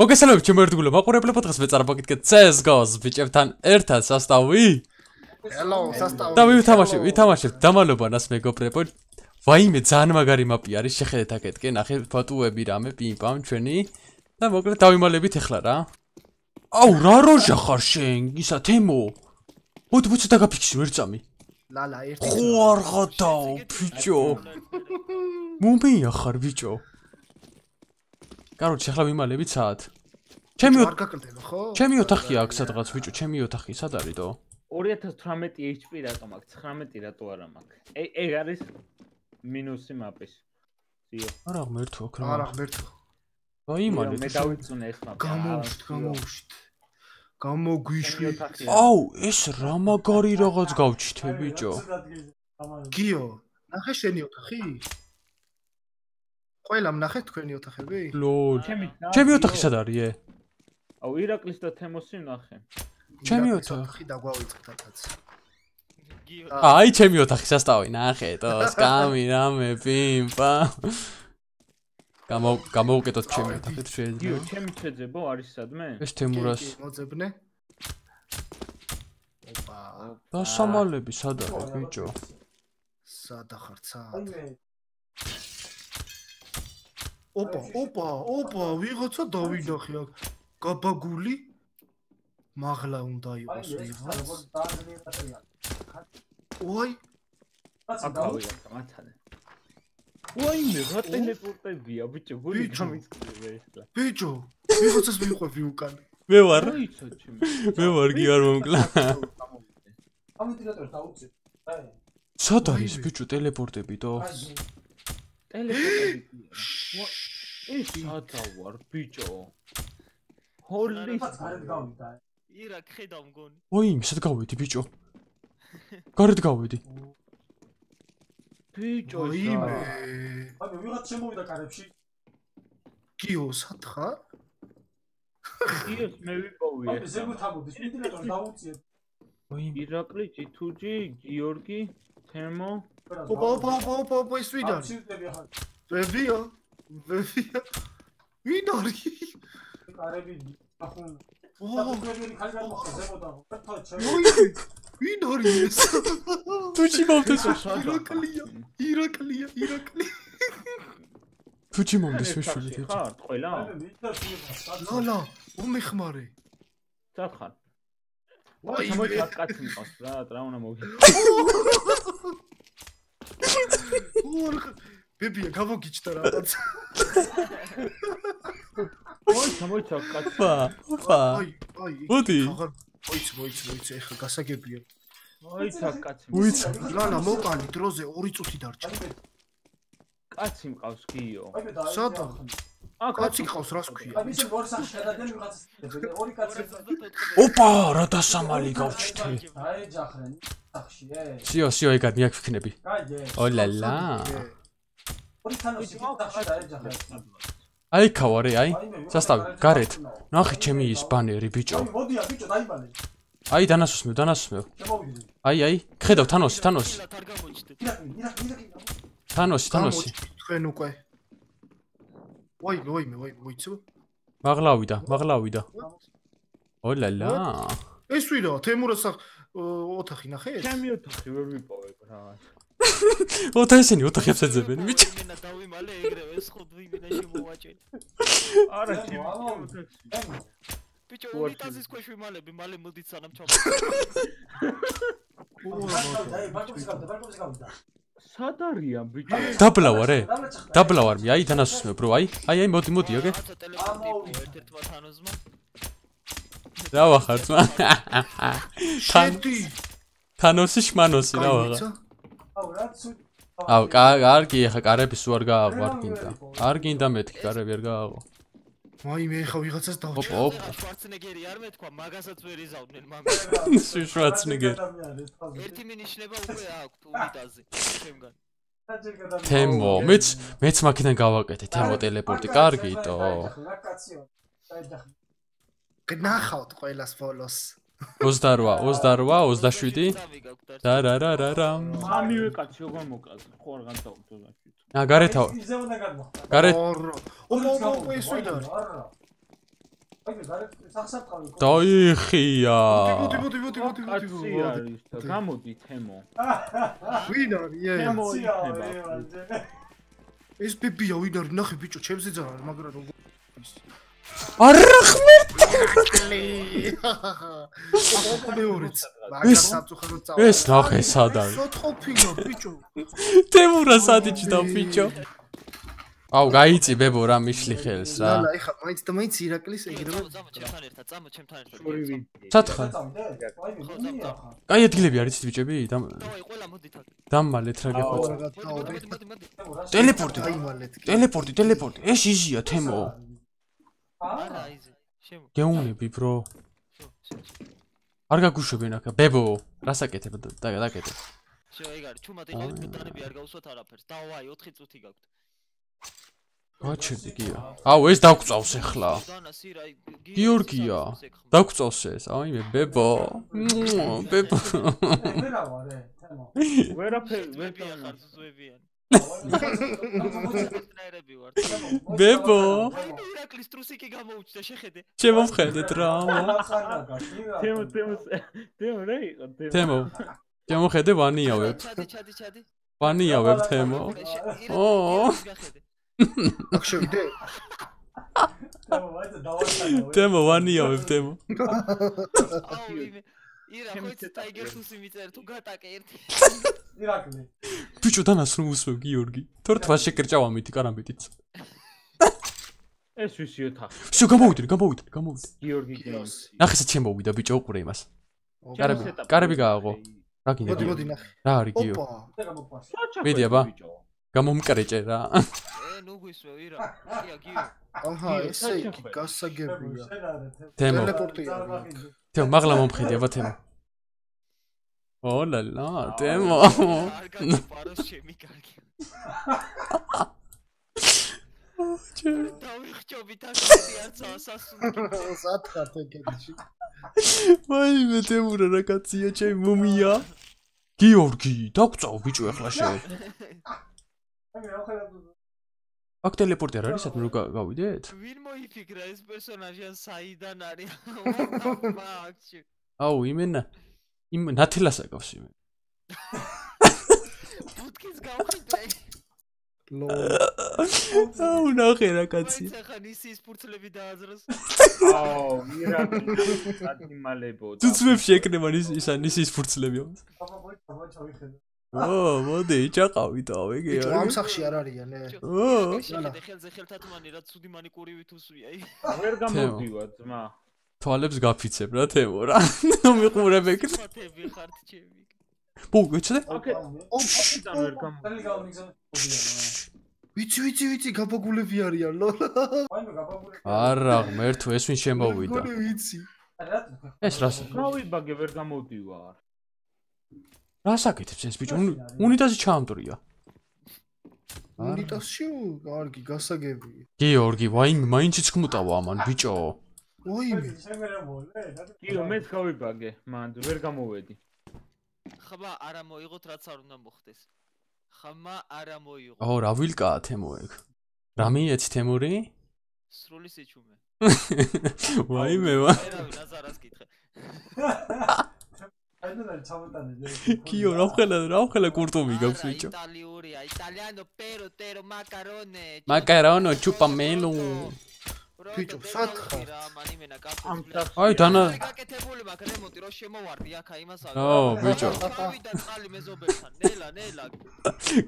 მოგესალმებით ჩემო ერთგულო მაყურებლებო დღეს მეწარმოგიდგეთ CS:GO-ს ბიჭებთან ერთად სასტავი. Hello, სასტავი. და ვითამაშებ, ვითამაშებ დამალობანას მეგობრებო. ვაიმე ძალიან მაგარი მაპი არის, შეხედეთ აქეთკენ, ნახე ფოტოები რამე, პიმპამ ჩვენი. და მოკლედ დავიმალებით ახლა რა. აუ, რა როჟა ხარ შენ, ისა თემო. მოდი მოდი დაგაფიქსი ვერ წამი. ლალა ერთი. ხო არ ხათაო, ბიჭო. მომია ხარ ბიჭო. კაროჩე, ახლა ვიმალებით საათ. ჩემი არ გაკლდება ხო? ჩემი ოთახია აქ სადღაც ბიჭო, ჩემი ოთახი სად არის დო? 2018 HP რატო მაქვს? 19 რატო არა მაქვს? ე ეგ არის მინუსი მაპის. ზიო. არა ღმერთო რა. არა ღმერთო. დაიმალე. მე დავიწუნე ეს მაპი. გამოვშთ, გამოვშთ. გამოგვიშვი. აუ, ეს რა მაგარი რაღაც გავჩითე ბიჭო. გიო, ნახე შენი ოთახი? ყველამ ნახე თქვენი ოთახები? ლოლ. ჩემი ოთახი სად არის ე? აუ ირაკლის და თემოსი ნახე. ჩემი ოთახი. დაგვავიწყდათაც. აი ჩემი ოთახი სასტავი ნახე დო სკამი რამე პიმპა. გამო გამოუკეთოთ ჩემი ოთახით გიო, შეიძლება. ჩემი შეძებო არის სადმე? ეს თემურას მოძებნე. ოპა, დასამალები სად არის ბიჭო? სადა ხარ ცად? ოპა, ოპა, ოპა, ვიღაცა დავინახე აქ. გაბაგული მაღლა უნდა იყოს ვიღაც. ოი, აკავი მათანე. ვაიმე, რა ტელეპორტებია ბიჭო, გული ახლა. ბიჭო, ვიღაცას მიყვები უკან. მე ვარ. მე ვარ კი არ მომკლა. ამიტილატორს დაუწე. აი, სად არის ბიჭო ტელეპორტები დო? ტელეპორტები. ეს სადა ვარ ბიჭო. ჰოლი გარეთ გავიდა. ირა ხედავ მგონი ოი, სად გავედი ბიჭო? გარეთ გავედი. ბიჭო ოიმე. აი, ვიღაც შემოვიდა კარებში. გიო, სად ხარ? ის მე ვიპოვე აი, ზეგუთამოდის, ამიტილატორს დაუწე. ოი, ირაკლი ჯითუჯი გიორგი თემო ოპა, ოპა, ოპა, ოპა, ოპა, ის ვინ არის? ციუტები ახლა ვებია. ვებია. ვინ არის? კარები ახლა. ო, საქმეები ხალხი გამოხდა ზემოდან. ერთად ჩემ. ოი, ვინ არის ეს? თუჩი მომდეს. ირაკლია, ირაკლია, ირაკლი. თუჩი მომდეს შეშვილი ბიჭო. ხარ ყველა აი, მითხარ შეიძლება. ლალა, უმეხმარე. სად ხარ ვაი, აი მე. მე კაცი მყავს რა რა უნდა მოგი ორ ბებია გამოგიჩდა რაღაც. ой გამოიცა კაცი ოპა, ოპა. აი, აი. მოდი. აღარ მოიცი, მოიცი, მოიცი, ეხლა გასაგებია. მოიცა კაცი უიც. ლალა, მოკალი დროზე 2 წუთი დარჩა. კაცი მყავს გიო აი, მე კაცი ყავს, რას ქვია? აი, ვიცი ორი სახში გადაგენ ვიღაც. ორი კაცი. ოპა, რა დასამალი გავჩითე. აი, ჯახრენ. სახში, ე. სიო, სიო, ეგად მიაქ ვიქნები. კაი, ე. ოლალა. ორი თანოსი სახში და აი, ჯახრენ. აი ქავარე, აი. სასტავი, გარეთ. ნახე ჩემი ის ბანერი ბიჭო. აი, მოდია, ბიჭო, დაიბალე. აი დანასუსმევ. შემოვიდი. აი, აი, ხედავ თანოსი, თანოსი. ირაკი, ირაკი. თანოსი, თანოსი. თქვენ უკვე. ვაი, ვაი, მე ვაი, მოიცო? მაღლავიდა, მაღლავიდა. ოლალა. ეს ვირა, თემურას ოთახი ნახე? ჩემი ოთახი ვერ ვიპოვე რა ოთა ესენი ოთახებს ეძებენ ბიჭო. ვინა დავიმალე ეგრევე ეს ხო ვინა შემოვაჭენ არა ჩემი ოთახი ემო, ბიჭო უნიტაზის ქვეშ ვიმალები მალე მოდით სანამ ჩავ აი, ბაკობის გავდა, ბაკობის გავდა. სად არიან ბიჭო დაბლავარ, ე? დამრეჭახდა. დაბლავარ მე, აი დანასუსმევ, ბრო, აი. აი, აი, მოდი, მოდი, ოკეი. ერთ-ერთმა თანოზმა რა ვახარ ძმა? შედი. თანოსი შმანოსი რა მოიცა? აუ, რა ცუ. აუ, კარგი, ახლა კარები სულ არ გააღვ, არ გინდა. არ გინდა მეთქი კარები არ გააღვ. ვაი, მე ხა ვიღაცას ოპ, დავჭა. ოპ. შვარცნეგერი არ მეთქვა მაგასაც ვერ იზავდნენ მამის შვარცნეგერი. ერთი მინიშნება უკვე აქვს უნიტაზი ჩემგან თემო, მეც მეც მაგიდან გავაკეთე თემო ტელეპორტი. კარგიტო. გნახავთ ყოველას ფოლოს. 28, 28, 27. და რა რა რა რა. სამივე კაცი როგორ მოკаз ხო არ განსაუბრდო ზაში ა გარეთ ავა. ისე უნდა ოპა, ოპა, ოპა, ეს გარე სახსაფყავი დაიხია. მოდი მოდი მოდი მოდი მოდი მოდი გამოდი თემო. ვინ არის ე თემო ეს ბებია ვინ არის ნახე ბიჭო ჩემზე ძაა მაგრამ როგორ არახმე. მეორეც ეს- მაგას სამწუხაროდ წავა ეს ნახე სად არის? სოთყოფიო ბიჭო თემურა სადიჭდა ბიჭო. აუ, გაიწი ბებო რა მიშლი ხელს რა. ლალა ეხა მაინც და მაინც ირაკლის ეგრევე ჩემთან ერთად წამო ჩემთან ერთად სათხარ. კაი ადგილები არის ბიჭები? დამ დავაი ყველა მოდით აქ დამალეთ რა მოდი ტელეპორტი. ტელეპორტი, ტელეპორტი. ეს იზია თემო. არა იზე შემო გეუნები შო არ გაგუშვებენ აქ. ბებო, რასაკეთებ და დაკეთებ. შო ეგ არის ჩუმად იყავით ბუტანები არ გავუსვათ არაფერს დავაი 4 წუთი გაქვთ გაჩერდი გია. აუ, ეს დაგწავს ახლა. გიორგია. დაგწავს ეს. აი მე ბებო. ბებო. ვერაფერ ვერ ვებია ხარ ნაირები ვარ ბებო. ირაკლის ტრუსიკი გამოუჩნდა შეხედე შემომხედეთ რა. თემო თემო თემო რა იყო თემო თემო. შემოხედე ვანიავებ. ჩადი ჩადი ჩადი ვანიავებ თემო. ო. აქ შევიდე თემო ვაიცა დავასწავლე თემო ვანიავებ თემო. აუ ირაკლი ტაიგერს უსიმიწერ თუ გატაკე ერთი ირაკლი. ბიჭო დანას რომ უსვევ გიორგი. თორ თვა შეკრჭავ ამით კარამბიტიც ეს ვისი ოთახი შო გამოვიდე გამოვიდე გამოვიდე გიორგი გიოს ნახე სად შემოვიდა ბიჭო უყურე იმას. კარები კარები გააღო. რა გინდა მოდი მოდი ნახე. რა არის გიო? ოპა. მიდი აბა გამომკრეჭე რა ე ნუ გვისვე ვირა გიო გიო აჰა ესე იგი გასაგებია ტელეპორტი არის თემო მაღლა მომხედი აბა თემო. ო ლა ლა, თემო. არ გაგიპაროს ჩემი კარგი დავიხჭობით აქ არცა სასუნი სათხარ ეგეთში ვაი მე თემურა რა კაცია ჩემი მუმია. გიორგი, დაგწავ ბიჭო ახლა შე. აი რა ხარ აქ ტელეპორტი არ არის, სათმე რო გა- გავიდეთ? ვინ მოიფიქრა ეს პერსონაჟი ან საიდან არის მაგჩი აუ იმენა იმ ნათელას აკავს იმენ. ბუტკის გავხიდე ლო აუ ნახე რა კაცია. მოიცა ხან ისის ფურცლები დააზროს აო ირაკლი ადიმალებო ძუძვებს ეკნება ის ისან ისის ფურცლები. აბა მოიცა მოიცა ვიხედე ო, მოდი, ჩაყავი თავი კი ბიჭო ამ არის. სახში არ არიან ე ო, შეხედე ხელზე ხელთათმანი რა ცუდი მანიკურივით უსვია ვერ გამოდივა ძმა თვალებს გაფიცებ რა თემო რა. მიყურებ ეგ. მათები ხართ ჩემი ბო, ეცადე? ოკეი ოპიდან ვერ გამო ტელი გამიგზავნა ვიცი ვიცი ვიცი გაბაგულები არიან ლო ვაიმე გაბაგული არა, მერტო ეს ვინ შემოვიდა. ვიცი რა ეს რას? გავიბაგე ვერ გამოდივარ რას აკეთებს ეს ბიჭო? უნ- უნიტაზი ჩაამდრია. უნიტასში კარგი გასაგებია გიორგი, ვაიმე, მაინც იცქმუტავა ამან ბიჭო. ვაიმე კიო მეც გავიბაგე მანდ ვერ გამოვედი ხმა არა მოიღოთ რაც არ უნდა მოხდეს ხმა არა მოიღო ო, რა ვილკაა თემო ეგ. რა მიეც თემური? სრული სიჩუმე ვაიმე, ვა. ერავინ აზარას კითხე და ჩამოტანე კიო, რა ხელა, რა ხელა კურტუმი გაქვს ბიჭო. იტალიურია იტალიანო პერო ტერო მაკარონე მაკარონო, ჩუპა მელუ. ბიჭო, სათხარ. აი, დანა გაკეთებული მაქვს რემონტი რო შემოვარდი აქა იმასა ო, ბიჭო. გავიდა წყალი მეზობელთან ნელა ნელა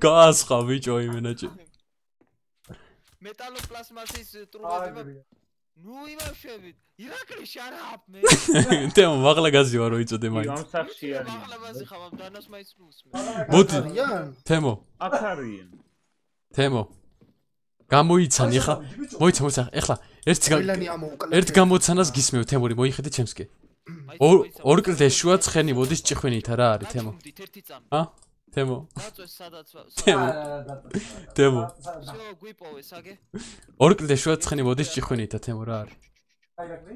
გაასხა ბიჭო იმენაჭი. მეტალოპლასმასის ტრუბები ნუ იმავშებით ირაკლი შარაპ მე თემო მაღლა გაზივა რო იწოდე მაინც. ამ სახში არიან მაღლაბაზე ხავ დანას მაინც ნუსმე მოდი, არიან თემო, აქ არიან თემო. გამოიცანი ხა. მოიცა, მოიცა, ეხლა ერთ ერთ გამოცანას გისმევ თემური, მოიხედე ჩემსკი. ორ ორ კლდეს შუა ცხენი მოდის ჭიხვინითა რა არის თემო. ერთი წამი ა? თემო, დაწვეს სადაც თემო, თემო. всё გვიპოვე საგე ორ კლდეს შუა ცხენი მოდის ჭიხვინითა თემო რა არის? აი რაკრი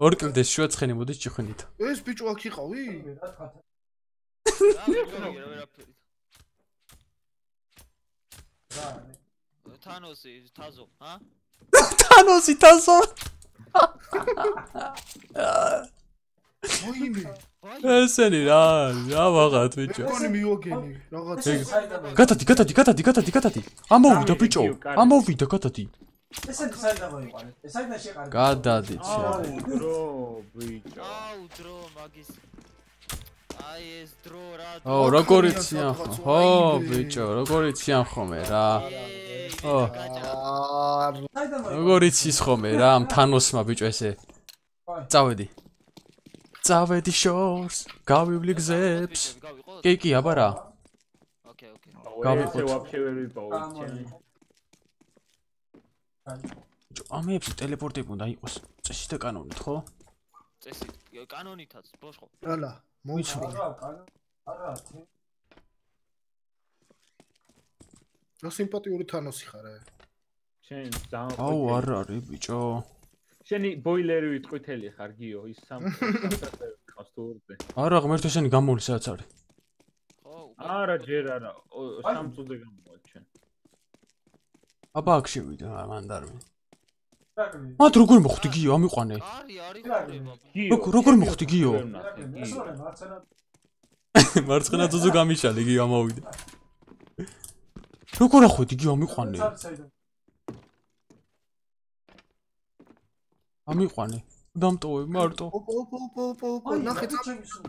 ორ კლდეს შუა ცხენი მოდის ჭიხვინითა. ეს ბიჭო აქ იყავი რა თქვა რა ვიგორი რა ვერაფერი რა თანოსი თაზო ა თანოსი თასო. მოიმე ესენი რა რა ვაღათ ბიჭო. მეკონი მივაგენი რაღაც გადადი გადადი გადადი გადადი გადადი ამოვიდა ბიჭო. ამოვიდა გადადი ესენი საიდან მოიყვანე? ეს საიდან შეყარე? გადადი აუ ჩა დრო ბიჭო. აუ დრო მაგის. აი ეს დრო რა ო როგორ იციან ხო ხო ბიჭო როგორ იციან ხოლმე რა. ო არ საიდან მოიყვანე? როგორ იცის ხოლმე რა ამ თანოსმა ბიჭო ესე. წავედი წავედი შორს გავივლი გზებს. კი კი აბა რა. ოკეი ოკეი. გავიყოთ ვაფშე ვერ ვიპოვე ჩემი ბიჭო ამეებს ტელეპორტები უნდა იყოს. წესი და კანონით ხო? წესი კანონითაც ბოშხო რალა მოიცვა არა, რა სიმპათიური თანოსი ხარ ე. შენ ძალიან აუ არ არის ბიჭო შენი ბოილერი ვიტყვითელი ხარ გიო ის სამ ხავს თუ ურდე არა ღმერთო ესენი გამოვლი სადაც არის? ხო არა ჯერ არა სამ წუთზე გამოვა ჩვენ. აბა აქ შევიდა მანდარმი მათ როგორ მოხდი გიო ამიყვანე? არი არი ხურება გიო როგორ- როგორ მოხდი, გიო? მარცხენა. ძუძუ გამიშალე გიო ამოვიდა როგორ ახვედი გიო ამიყვანე წარ საიდან? ამიყვანე დამტოვე მარტო. ოპ ოპ ოპ ოპ ოპ ნახე წა ჩემი სულ.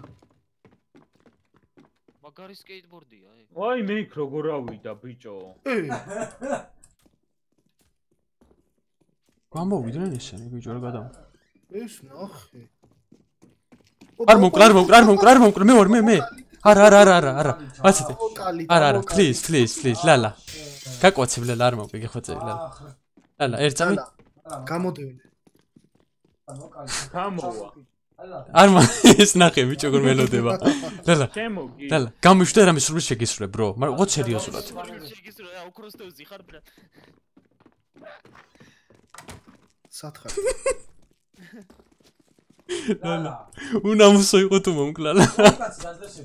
მაგარი სკეიტბორდია ე ვაი მე იქ როგორ ავიდა ბიჭო? ე გამოვიდნენ ესენი ბიჭო რა გადა ეს ნახე. არ მომკრა არ მომკრა არ მომკრა არ მომკრა მე ვარ მე მე. არა არა არა არა არა. ვაცეთე არა არა პლიზ პლიზ პლიზ ლალა. გაკვაცებ ლალა არ მომკრა გიხოცე ლალა. ახრა. ლალა ერთ წამი გამოდევინე. გამოვა. არ მა ეს ნახე ბიჭო როგორ მელოდება. ლალა ლალა გამიშვიდე რამე სულ შეგისრულე ბრო მაგრამ ყო სერიოზულად. შეგისრო რა უკროსტევზი ხარ ბრა. სათხარ. ლალა უნამუსო იყო თუ მომკლა ლალა კაცი გაზდეში.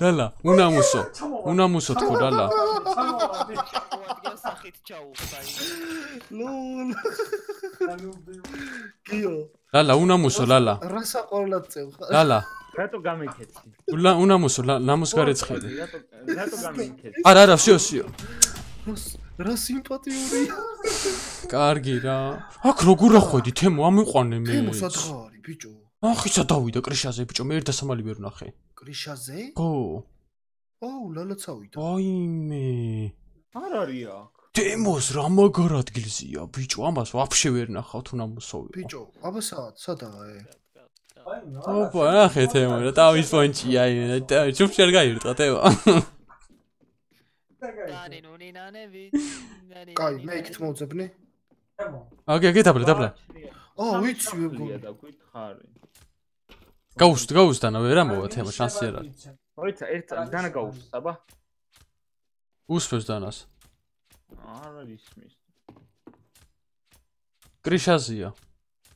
ლალა უნამუსო უნამუსო თქო ლალა სამოვარდი. მოადგა სახით ჩაუხსაი ლოლ გამიუბდი. გიო ლალა უნამუსო ლალა რა საყვარლად წევ ხარ ლალა რატო გამიქეცი ულა უნამუსო ლა- ლამუს გარეცხედი რატო რატო გამიქეცი არა არა всё всё რა- რა სიმპათიური კარგი რა აქ როგორ ახვედი თემო ამიყვანე მე თემო სათხარი ბიჭო ახიცა დავიდა კრიშაზე ბიჭო მე ერთ დასამალი ვერ ვნახე. კრიშაზე? ხო. აუ ლალაცავიდა აიმე არ არის აქ. თემოს რა მაგარ ადგილზია ბიჭო ამას ვაფშე ვერ ნახავთ უნამუსოვი ბიჭო აბა საათ სადაა ე აი, ოპა ნახე თემო რა თავის ფონჩია აი ჩუფში არ გაირტყა ნანი კაი მე იქით მოძებნე ოკეი ოკეი დაბლა დაბლა. აა ვიცი სამი მეგონი სახლია და გვითხარი გაუსთ გაუსტანა ვერ ამოვა თემო შანსი არ არის. ოიცა ერთ დანა გაუშვს აბა. უსფებს დანას. არ არის მის. კრიშაზია.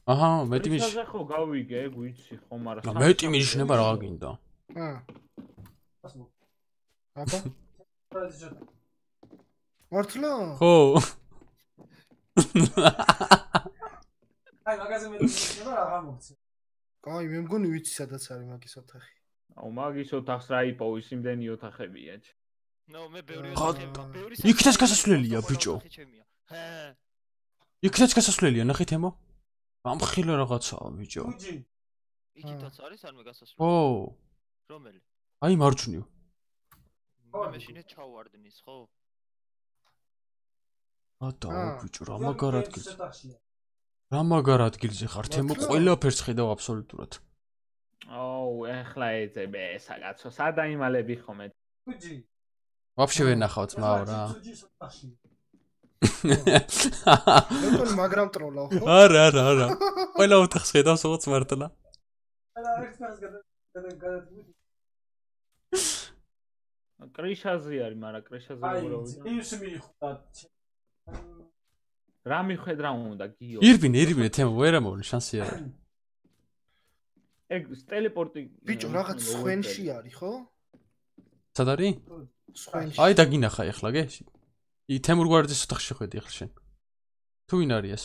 აჰა მეტი მიშ მიშაზე ხო გავიგე გვიცი ხო მაგრამ რა მეტი მიშნება რა გინდა. აა აბა. მართლა? ხო. აი, მაგაზე მე შეიძლება რა გამოგცე. კაი მე მგონი ვიცი სადაც არის მაგის ოთახი აუ მაგის ოთახს რა იპოვის იმდენი ოთახებია ნო მე ბევრი ოთახი ბევრი იქითაც გასასვლელია, ბიჭო. ჰე იქითაც გასასვლელია ნახე თემო ამხილე რაღაცაა ბიჭო უჯი. იქითაც არის არ მე გასასვლელი ო რომელი აი მარჯვნივ მე მეშინე ჩავარდნის ხო ატა აა. ბიჭო რა მაგარ ადგილზე სეტახშია. რა მაგარ ადგილზე ხარ? თემო ყველაფერს ხედავ აბსოლუტურად. აუ ეხლა ეძებე საკაცო სადაიმალები ხომე უჯი. ვაფშე ვერ ნახავთ მაო რა. მეგონი მაგრამ ტროლავ ხო? არა არა არა. ყველა ოთახს ხედავ სულაც მართლა ალა ერთ ფერს გადა გადა გადა. კრიშაზე არის მაგრამ კრიშაზე აი, როგორ ავიდა? ის მიხვდა. რა მიხედრა უნდა გიო? ირბინ ირბინ თემო ვერ ამოვნ შანსი არა ეგ ტელეპორტი ბიჭო რაღაც სხვენში არის ხო? სად არის? სხვენში. აი დაგინახა ეხლა გე? ი თემურ გვარდის ოთახში ხედი ეხლა შენ. თუ ვინ არის ეს?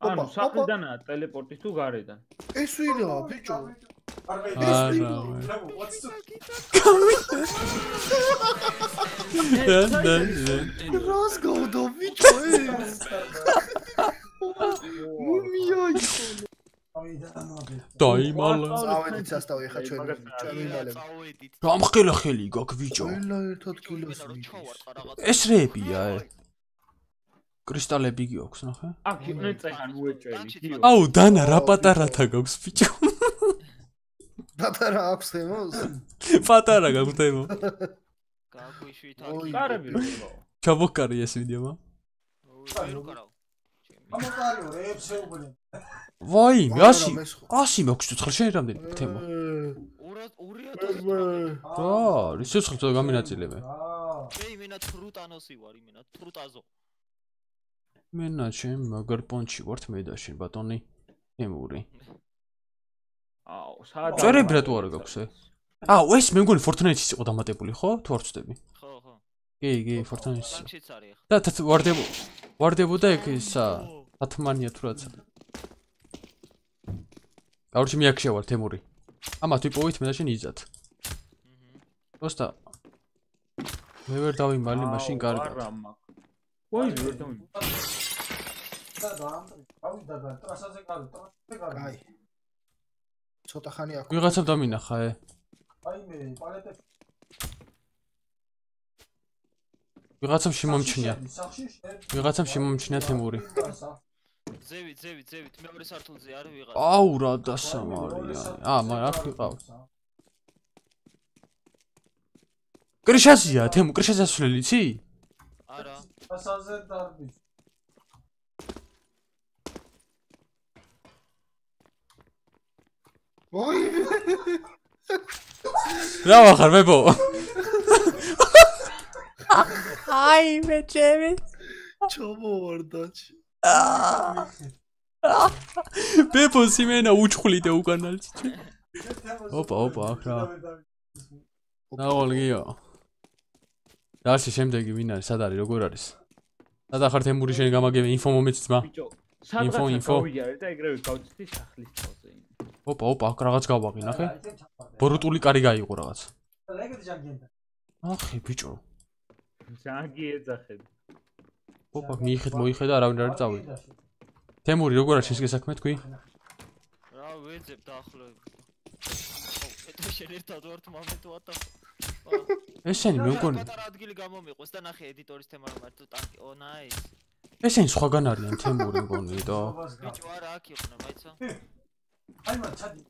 ანუ ოპა, სახლიდანაა ტელეპორტი თუ გარედან? ეს ვირაა ბიჭო? გავდო ბიჭო ეს? მუმიაი. დაიმალა წავედით სასტავი ხა ჩვენ ჩვენ ვიმალებ. წავედით. გამხელა ხელი გაქ ბიჭო ყველა ერთად კილოს ვინა რომ ჩავარ მიდის. რაღაცა. ეს რეებია ე კრისტალები გიაქვს ნახე აქ იყვნენ წეღან უეჭველი. აუ დანა რა პატარათა გაქვს ბიჭო პატარა აქვს თემოს? პატარა გაქვს თემო გაგვიშვით აქ. კარები რო. ჩავოკარი ეს ვიდეო ვერ უკარავ. ამოყალიო რეებს შეუბნე. ვაი არა, ასი ასი მაქვს ცოცხლ შენ რამდენი? თემო ურად 200 რა ის ცოცხლ ცოტა გამინაწილებე აა მე იმენა თრუტანოსი ვარ იმენა თრუტაზო. მენა ჩემ მაგარ პონჩი ვართ მე და შენ ბატონი. ემური აუ, სად წერები რატო არა გაქვს ე აუ ეს მე მგონი ფორტნაიტის იყო დამატებული ხო თუ არ ვწდები ხო ხო. კი კი ფორტნაიტის ბანკშიც არის ახლა. და თათ ვარდებო ვარდებოდა ეგ ისა ათმანია თუ რაცა გავრჩი მიაქშია ვარ თემური ამათ ვიპოვით მე და შენ იზად აჰა. просто მე ვერ დავიმალი მაშინ კარგად არა მაქვს. ვაი, ვერ დავიმ. და დაამტრი გავიდა და ტრასაზე გავი ტრასაზე გავი აი. ცოტა ხანი აქვს. ვიღაცამ დამინახა ე აი მე პალეტებში ვიღაცამ შემომჩნია. ვიღაცამ შემომჩნია თემური. ზევით, ზევით, ზევით, მეორე სართულზე არის ვიღაც. აუ რა დასამარია აა მაგრამ აქ ვიყავ. კრიშაზია თემუ კრიშაზია სულელი იცი არა. ტრასაზე დარბი რა ვახარ მებო აი მე ჩემი ჩამოვარდაჩი. ბებო სიმენა უჩხვლიდე უკანალში ოპა ოპა აქ რა. ნაოლგიო დაში შემდეგი ვინ არის სად არის როგორ არის? სადა ხარ თემური შენ გამაგები ინფო მომეც ძმა ბიჭო, ინფო, სადღაც ინფო. გავიარე და ეგრევე გავწდი სახლის თავზე. ოპა ოპა აქ რაღაც გავაღი ნახე ბრუტული კარი გაიყო რაღაც ახი ბიჭო ჟანგი ეძახები. ოპა მიიხეთ მოიხედა არავინ არ წავიდა თემური როგორ არის შენს გესაქმე თქვი რა ვეძებ დაახლოებით. ეტა შენ ერთად ვართ მომენტო ატა. ესენი მე მგონი პატარა ადგილი გამომიყოს და ნახე ედიტორის თემა რომ არის თუ ტანკი. ო, ნაის. ესენი სხვაგან არიან თემური მგონი და ბიჭო არა აქ იყვნენ, მაიცა. აი მან ჩადი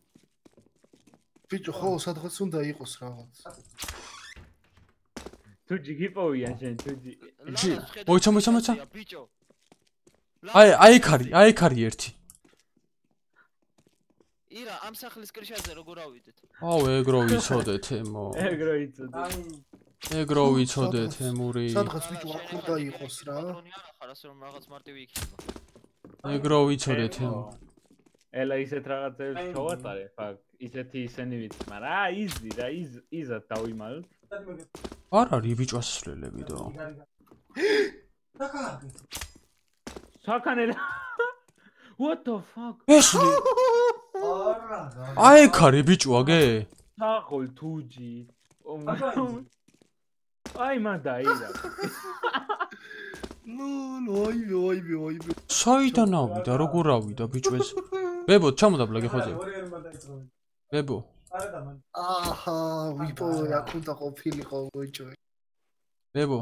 ბიჭო ხო სადღაც უნდა იყოს რაღაც. თუ ჯიგიპოვიან შენ თუ ჯი. ჭი, მოიცა, მოიცა, მოიცა. ბიჭო. აი აი იქ არის აი იქ არის ერთი ირა, ამ სახლის კრიშაზე როგორ ავიდეთ? აუ ეგრო ვიცოდე თემო ეგრო იცოდე. აი ეგრო ვიცოდე თემური სადღაც ბიჭო აქ უნდა იყოს რა. პატრონი არა ხარ, ასე რომ რაღაც მარტივი იქნება. ეგრო ვიცოდე თემო ელა ისეთ რაღაცებს ჩავატარე, ფაქ, ისეთი ისენი ვიცი, მაგრამ აა იზი რა, iz იზად დავიმალოთ. არ არის ბიჭო ასასვლელები და კარგი საქანელა. What the fuck? ეს არა აი იქ არის ბიჭო აგე საღოლ თუჯი. აი. აი მან დაირა. ნუ ნუ აი მე აი მე აი მე. საიდან ავიდა როგორ ავიდა ბიჭო ეს ბებო, ჩამოდაბლაგე ხოზე. ბებო. აჰა, ვიპოვე აქ უნდა ყოფილიყო ბოჭო. ბებო,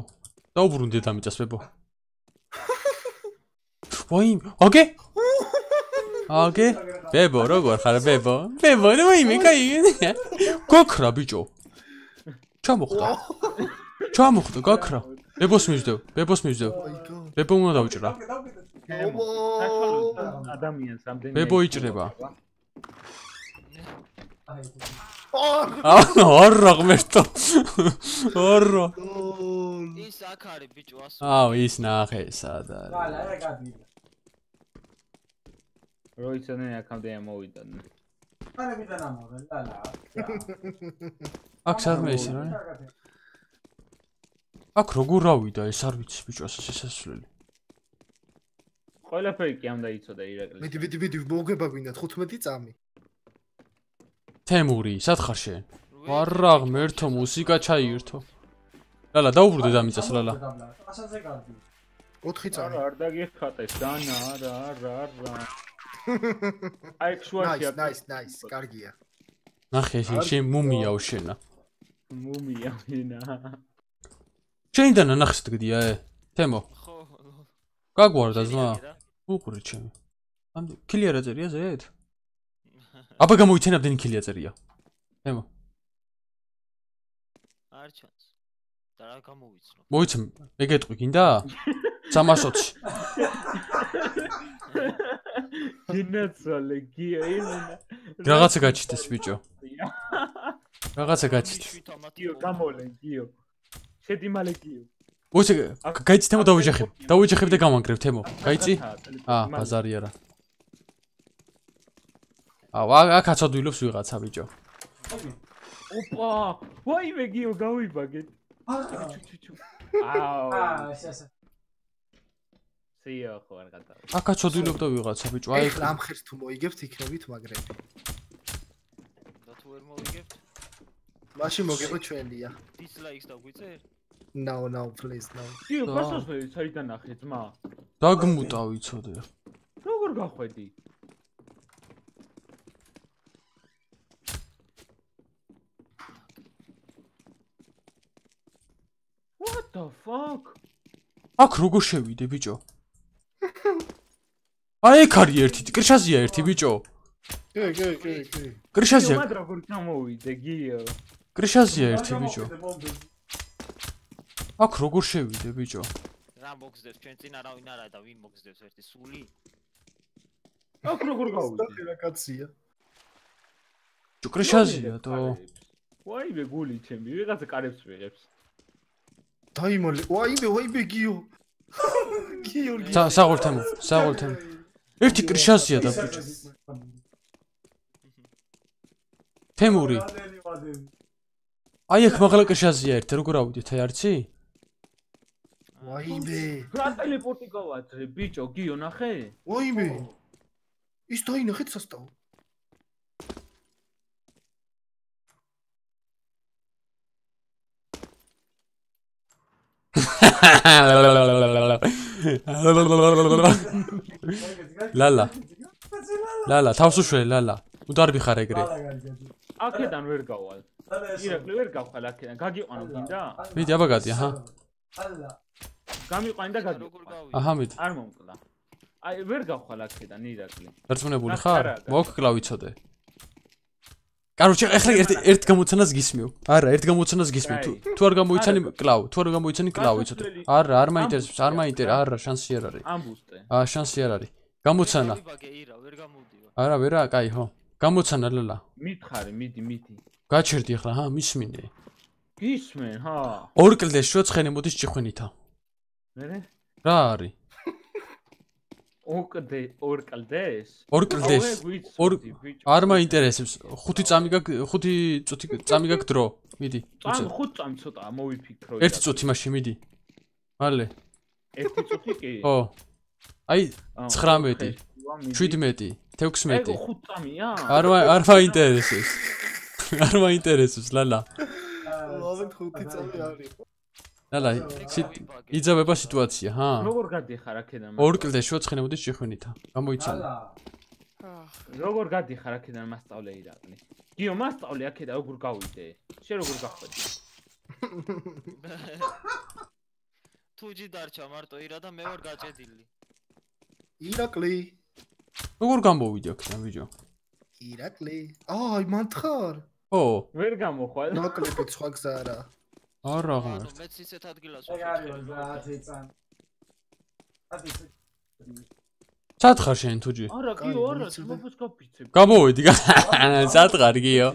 დაუბრუნდე დამიწას ბებო. ვაი, აგე? აგე? ბებო, როგორ ხარ ბებო? ბებო, ვაიმე, кай. გოქრა ბიჭო. ჩამოხდა. ჩამოხდა, გაქრა. ბებოს მივსდევ, ბებოს მივსდევ. ბებო უნდა დავჭრა. ადამიანს ამდენი ბებო იჭრება აი აა. არა ღმერთო არა გოლ. ის აქ არის ბიჭო, ასო. აუ ის ნახე სად არის გალა რა გადი როიცოდნენ აქამდე ამოვიდან. არებიდან ამოვე ლალა აქ სადმე ის რა? აქ როგორ რავიდა ეს არ ვიცი ბიჭო ასე შესასვლელი ყველაფერი კი ამ დაიცოდა ირაკლი. მიდი მიდი მიდი მოგება გვინდა 15 წამი თემური, სად ხარ შენ? ვარა ღმერთო, მუსიკა ჩაიერთო. ლალა, დაუბრუნდე დამიწეს ლალა. ტრასაზე გარდი. 4 არა, წამი არ დაგიხატეს, დანა, არა, არა, არა. აი, შვაში ნაის ნაის ნაის კარგია ნახე შენ შენ მუმიაო შენა. მუმია მინა. შენიდან ნახეს დგდია ე? თემო, ხო გაგვარდა ზმა. უყური ჩემი. ამ ქილია რა წერია ზეთ? აბა გამოიცენებდნენ ქილია წერია. თემო, არ ჩანს და რა გამოვიცნო მოიცემ, ეგეთყვი გინდა? 320-ში. გინაცვალე გია იმენა. რაღაცა გაჩიტეს ბიჭო. რაღაცა გაჩიტეს. გიო გამოლენ გიო. შედი მალე გიო. მოიცე, გაიცი თემო დავიჯახებ. დავიჯახებ და გამანგრევ თემო. გაიცი? აა, ბაზარი არა. აა, აქ აცოდვილობს ვიღაცა ბიჭო. ოპა! ვაიმე გიო გავიბაგეთ. აუ. აა, ეს ეს. სიო ხო არ გადა. აქ აცოდვილობდა ვიღაცა ბიჭო. აი, ამ ხერს თუ მოიგებთ იქნებით მაგრები და თუ ვერ მოვიგებთ მაშინ მოგება ჩვენია დისლაიქს დაგვიწერ no no please no გიო და. გასასვლელი საიდან ნახე ძმა? დაგმუტა ვიცოდე. როგორ გახვედი? What the fuck? აქ როგორ შევიდე ბიჭო? აი ეგ არის ერთი, კრიშაზია ერთი ბიჭო. კი კი კი კი კრიშაზია, მად როგორ ჩამოვიდე გიო? კრიშაზია ერთი ბიჭო. აქ როგორ შევიდე ბიჭო? რა მოგზდებს ჩვენ წინ არავინ არა და ვინ მოგზდებს ერთი სული აქ როგორ გავიდე? რა კაცია ბიჭო კრიშაზია თო. ვაიმე გული ჩემი, ვიღაცა კარებს ვიღებს. დაიმალე ვაიმე ვაიმე გიო გიო გიო. სა- საღოლ თემო, საღოლ თემო. ერთი კრიშაზია და ბიჭო. თემური, აი აქ მაღლა კრიშაზია ერთი, როგორ ავიდეთ აი არცი? ვაიმე რა ტელეპორტი გავაძრე, ბიჭო, გიო ნახე? ვაიმე ის დაინახეთ სასტავ ლალა, ლალა, თავს უშველი ლალა. უდარბი ხარ ეგრე. აქედან ვერ გავალ. ირაკლი ვერ გავხალ აქედან. გაგიყვანო გინდა? მიდი აბა გადი, აჰა. ალა. გამიყვანი და გავიდე აჰა მიდი. არ მომკლა. აი ვერ გავხალ აქედან ირაკლი. დარწმუნებული ხარ? არა, არა. მოგკლა ვიცოდე. კაროჩე, ეხლა ერთ ერთ გამოცანას გისმევ. არა, ერთ გამოცანას გისმევ. თუ თუ არ გამოიცანი კლავ, თუ არ გამოიცანი კლავ ვიცოდე. არა, არ მაინტერესებს, არ მაინტერესებს, არა, შანსი არ არის. ამბუსტე. აა, შანსი არ არის. გამოცანა. არა, ვერა, კაი, ხო. გამოცანა ლალა. მითხარი, მიდი, მიდი. გაჩერდი ახლა, ჰა, მისმინე. გისმენ, ჰა? ორ კლდეს შუა ცხენი მოდის ჭიხვინითა. მე რა არის? ოკდე ორკლდეს? ორ კლდეს. ორ- არ მაინტერესებს. ხუთი წამი გაკ ხუთი წუთი წამი გაკ დრო. მიდი. წამ ხუთ წამ ცოტა მოვიფიქრო. ერთი წუთი მაშინ მიდი. მალე. ერთი წუთი კი? ო. აი, აა, 19, ხეშუა, მიდი. 17, 16. ეგ ხუთ წამია? არ არ მაინტერესებს. არ მაინტერესებს, ლალა. ლავენ ხუთი წამი არის ლალა, იძავება სიტუაცია, ჰა? როგორ გადიხარ აქედან? ორ კლდეს შუა ცხენი მოდის ჭიხვინითა. გამოიცანა. როგორ გადიხარ აქედან მასწავლე ირაკლი? გიო მასწავლე აქედან როგორ გავიდე? შე როგორ გახვედი? თუჯი დარჩა მარტო ირა და მე ვარ გაჭედილი ირაკლი როგორ გამოვიდე აქედან ბიჭო? ირაკლი აი მან თხარ ო, ვერ გამოხვალ. ნაკლები სხვა გზა არა არა ანუ ღმერთ. მეც ისეთ ადგილას არის რა წან. ათი სად ხარ შენ თუჯი? არა, კაი, გიო, არა, ვიცი და- თმობას გაფიცებ. გამოვიდი. სად ხარ გიო?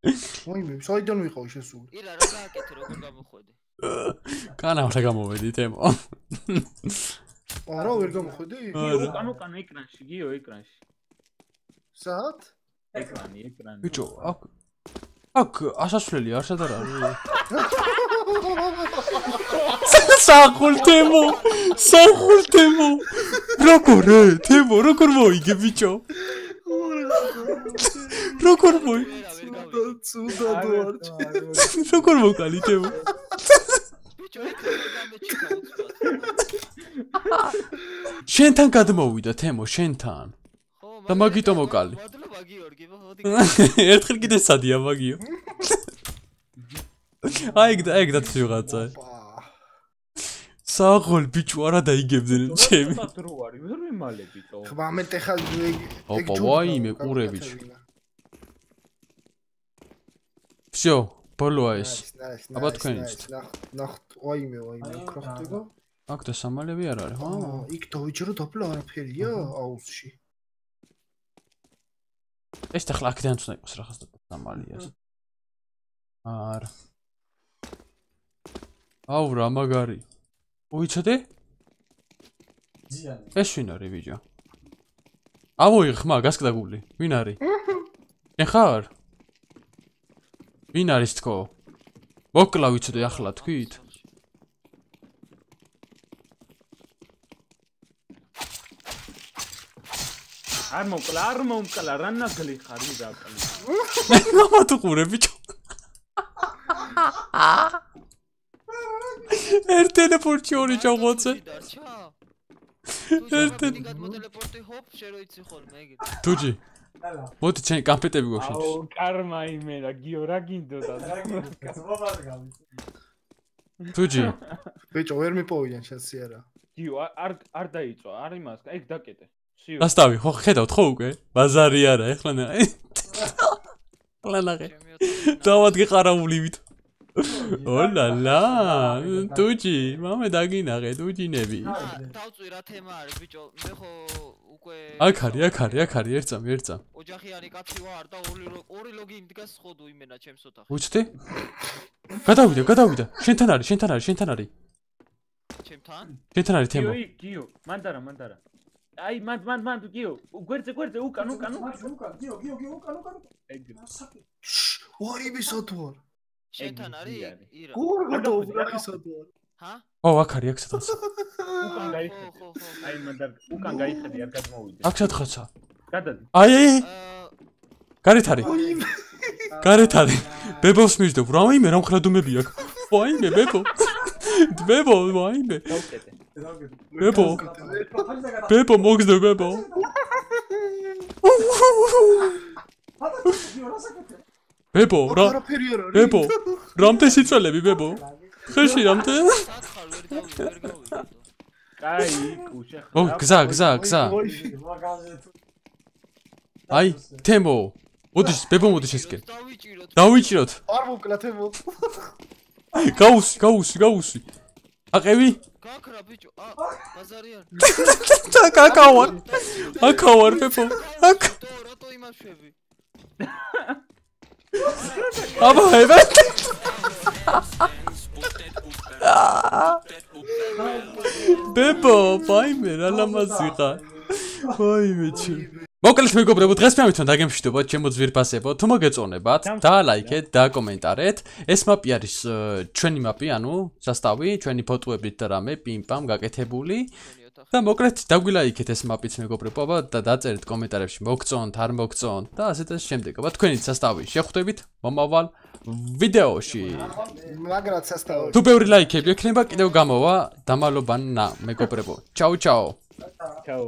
ვაიმე საიდან ვიყავ შესული ირა რა გააკეთე როგორ გამოხვედი კანავლა გამოვედი თემო. არა ვერ გამოხედი არა. უკან უკან ეკრანში, გიო, ეკრანში. საათ ეკრანი, ეკრანი. ბიჭო, აქ აქ ასასვლელი არ სადარ არის? სახულ თემო სახულ თემო. როგორ ე თემო როგორ მოიგე ბიჭო? როგორ მოი ცუდად ვარ როგორ მოკალი თემო? შენთან გადმოვიდა თემო შენთან. და მაგიტო მოკალი. მადლობა გიორგი მოდი. ერთხელ კიდე სადია მაგიო აი ეგ ეგ და ვიღაცა საღოლ ბიჭო არა დაიგებდნენ ჩემი ცოტა დრო არის ვერ მიმალე ბიჭო ხმა მე ტეხა ოპა, ვაიმე, ყურებიც. всё ბოლოა ეს აბა თქვენიც. ნახ ვაიმე ვაიმე ქრახტება აქ და სამალები არ არის ხო აა იქ დავიჯერო დაბლა არაფერია აუზში ეს და ხლა აქედან უნდა იყოს რაღაც და სამალიას არა აუ რა მაგარი უიცოდე ძიანი ეს ვინ არის ბიჭო ავოი ხმა გასკდაგული ვინ არის შენ ხარ ვინ არის თქო მოკლა ვიცოდე ახლა თქვით არ მოკლა არ მომკლა რა ნაგლი ხარ ი დაკლი მამა თუ ყურე ბიჭო ერთ ტელეპორტი ორი დარჩა. ერთ ერთი გადმოტელეპორტი ჰოპ რო იცი ხოლმე ეგ თუჯი. ალა მოდი ჩემი კამპეტები გვაქვს აუ კარმა იმერა გიო რა გინდოდა? კაცმობარ გამიცი თუჯი. ბიჭო ვერ მიპოვიან შენსი არა გიო არ- არ დაიწვა არ იმას. ეგ დაკეტე სიო დასტავი ხო ხედავთ ხო უკვე? ბაზარი არა ეხლა ნა ოთახი დავადგე ყარაულივით ოლალა ტუჯი მამე დაგინაღე ტუჯინები. დავწვი რა თემა არის ბიჭო? მე ხო უკვე აქ არის აქ არის აქ არის ერთსამ ერთსამ ოჯახიანი კაცი ვარ და ორი ორი ლოგი იმდგას ხოდო იმენა ჩემს ოთახში უჩთი გადავიდა გადავიდა. შენთან არის შენთან არის შენთან არის. ჩემთან? შენთან არის თემო გიო გიო. მანდარა მანდარა. აი მანდ მანდ მანდ გიო. გვერდზე გვერდზე უკან უკან უკან. გიო გიო გიო უკან უკან ეგ ორი მისოთვარ შენთან არის ირა. გურგადო უბრალოდ. ჰა? ო, აქ არის, აქ სადაც. უკან გაიხედე. აი მანდა უკან გაიხედე, არ გადმოვიდე. აქ სადღაცა. გადადი. აი აი. გარეთ არის. გარეთ არის. ბებოს მივდებ, რაიმე რამ ხრადუმები აქვს. ვაიმე ბებო. ბებო, ვაიმე. გავკეთე. ბებო. ბებო მოგზდე ბებო. აბა, რა საკეთე? ბებო, რა არაფერი არ არის. ბებო, რამდენ სიწელები ბებო? ხეში რამდენ? კაი, კუჩა. ო, გზა, გზა, გზა. აი, თემო. მოდი, ბებო მოდი შესკენ. დავიჭიროთ. დავიჭიროთ. არ მოკლა თემო. გაუსი, გაუსი, გაუსი. აყევი? გაქრა ბიჭო, ა, ბაზარი არ. და გაკავარ. აკავარ ბებო. აკ. რატო იმაშები? აბა ება ბებო ვაიმე რა ლამაზი ხარ ვაიმე ჩი მოკლედ მეგობრებო დღეს მე ამიტომ დაგემშვიდობოთ ჩემო ძვირფასებო. თუ მოგეწონებათ და ლაიქეთ და კომენტარეთ ეს მაპი არის ჩვენი მაპი ანუ სასტავი ჩვენი ფოტოებით და რამე პიმპამ გაკეთებული და მოკლედ დაგვილაიქეთ ეს მაპიც მეგობრებო აბა და დაწერეთ კომენტარებში მოგწონთ არ მოგწონთ და ასეთ ეს შემდეგ. აბა თქვენიც სასტავი შეხვდებით მომავალ ვიდეოში. მაგრად სასტავო თუ ბევრი ლაიქები ექნება კიდევ გამოვა. დამალობანა მეგობრებო. ჩაუ ჩაუ. ჩაო